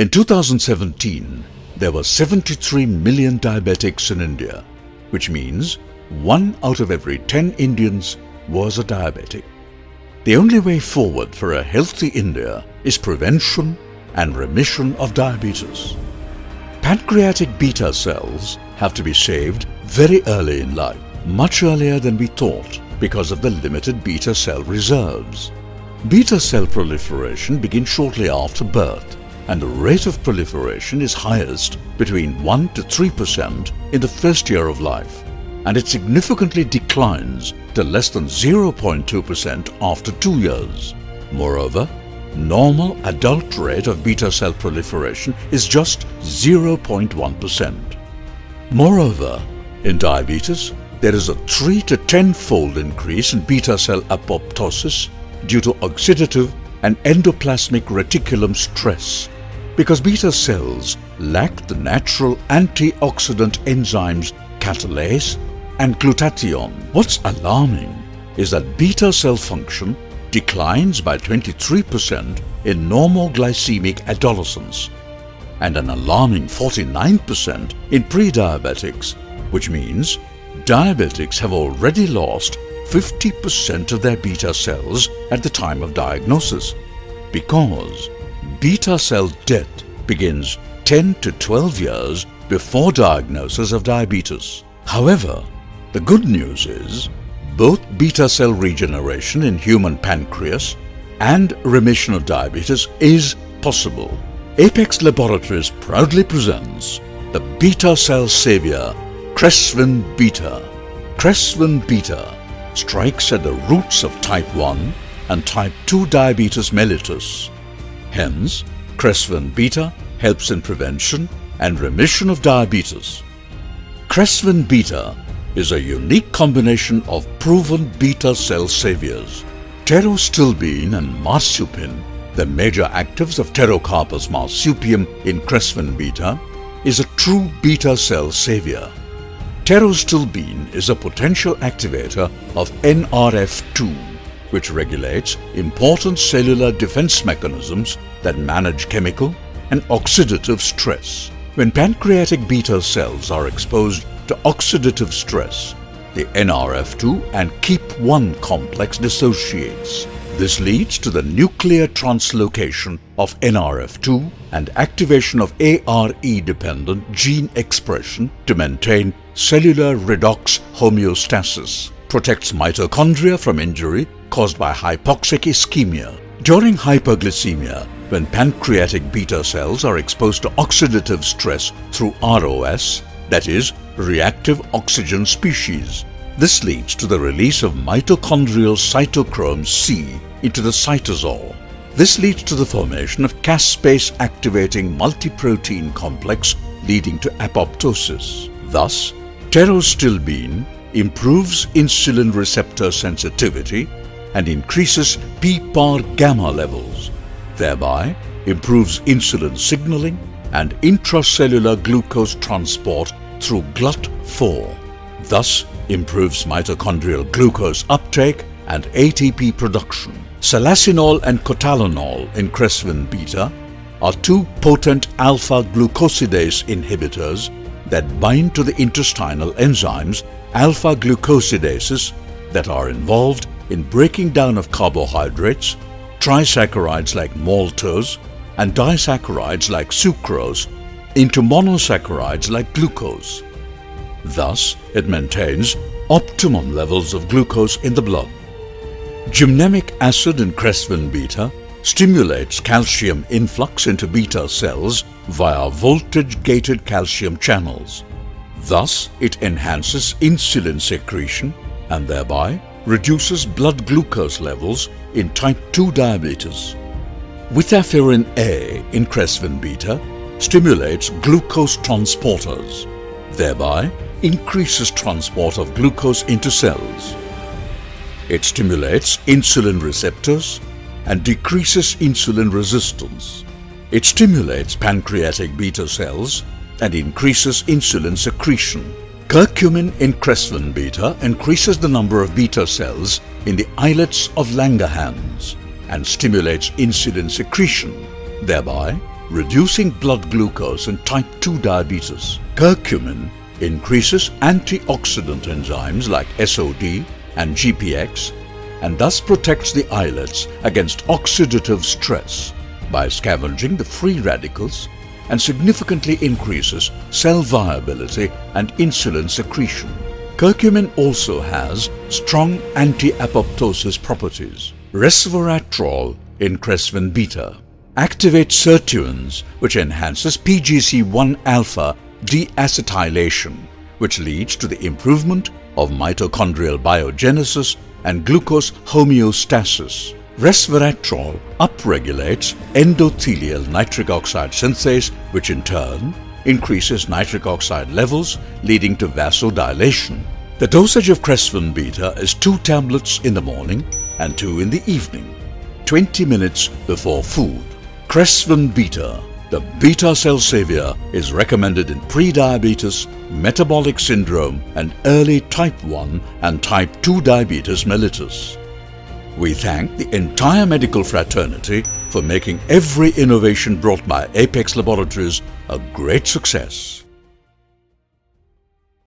In 2017, there were 73 million diabetics in India, which means one out of every 10 Indians was a diabetic. The only way forward for a healthy India is prevention and remission of diabetes. Pancreatic beta cells have to be saved very early in life, much earlier than we thought because of the limited beta cell reserves. Beta cell proliferation begins shortly after birth and the rate of proliferation is highest between 1 to 3% in the first year of life and it significantly declines to less than 0.2% after 2 years. Moreover, normal adult rate of beta cell proliferation is just 0.1%. Moreover, in diabetes, there is a 3 to 10 fold increase in beta cell apoptosis due to oxidative and endoplasmic reticulum stress because beta cells lack the natural antioxidant enzymes catalase and glutathione. What's alarming is that beta cell function declines by 23% in normal glycemic adolescents and an alarming 49% in pre-diabetics, which means diabetics have already lost 50% of their beta cells at the time of diagnosis because beta cell death begins 10 to 12 years before diagnosis of diabetes. However, the good news is both beta cell regeneration in human pancreas and remission of diabetes is possible. Apex Laboratories proudly presents the beta cell savior Cresvin Beta. Cresvin Beta strikes at the roots of type 1 and type 2 diabetes mellitus. Hence, Cresvin Beta helps in prevention and remission of diabetes. Cresvin Beta is a unique combination of proven beta cell saviors. Pterostilbene and marsupin, the major actives of Pterocarpus marsupium in Cresvin Beta, is a true beta cell savior. Pterostilbene is a potential activator of NRF2, which regulates important cellular defense mechanisms that manage chemical and oxidative stress. When pancreatic beta cells are exposed to oxidative stress, the NRF2 and KEAP1 complex dissociates. This leads to the nuclear translocation of NRF2 and activation of ARE-dependent gene expression to maintain cellular redox homeostasis, protects mitochondria from injury caused by hypoxic ischemia. During hyperglycemia, when pancreatic beta cells are exposed to oxidative stress through ROS, that is, reactive oxygen species. This leads to the release of mitochondrial cytochrome C into the cytosol. This leads to the formation of caspase activating multiprotein complex leading to apoptosis. Thus, pterostilbene improves insulin receptor sensitivity and increases PPAR gamma levels, thereby improves insulin signaling and intracellular glucose transport through GLUT4, thus improves mitochondrial glucose uptake and ATP production. Salacinol and kotalanol in Cresvin beta are two potent alpha-glucosidase inhibitors that bind to the intestinal enzymes alpha-glucosidases that are involved in breaking down of carbohydrates, trisaccharides like maltose, and disaccharides like sucrose into monosaccharides like glucose. Thus, it maintains optimum levels of glucose in the blood. Gymnemic acid in Cresvin beta stimulates calcium influx into beta cells via voltage-gated calcium channels. Thus, it enhances insulin secretion and thereby reduces blood glucose levels in type 2 diabetes. Withaferin A in Cresvin beta stimulates glucose transporters, thereby increases transport of glucose into cells. It stimulates insulin receptors and decreases insulin resistance. It stimulates pancreatic beta cells and increases insulin secretion. Curcumin in Cresvin beta increases the number of beta cells in the islets of Langerhans and stimulates insulin secretion, thereby reducing blood glucose in type 2 diabetes. Curcumin increases antioxidant enzymes like SOD and GPX and thus protects the islets against oxidative stress by scavenging the free radicals and significantly increases cell viability and insulin secretion. Curcumin also has strong anti-apoptosis properties. Resveratrol in Cresvin beta activates sirtuins which enhances PGC1 alpha deacetylation which leads to the improvement of mitochondrial biogenesis and glucose homeostasis. Resveratrol upregulates endothelial nitric oxide synthase which in turn increases nitric oxide levels leading to vasodilation. The dosage of Cresvin beta is 2 tablets in the morning and 2 in the evening, 20 minutes before food. Cresvin beta, the beta cell savior, is recommended in pre-diabetes, metabolic syndrome and early type 1 and type 2 diabetes mellitus. We thank the entire medical fraternity for making every innovation brought by Apex Laboratories a great success.